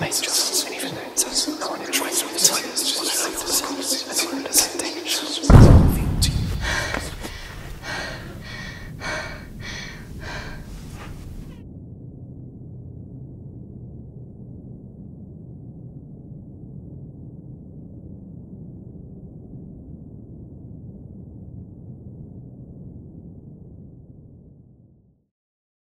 Maestros.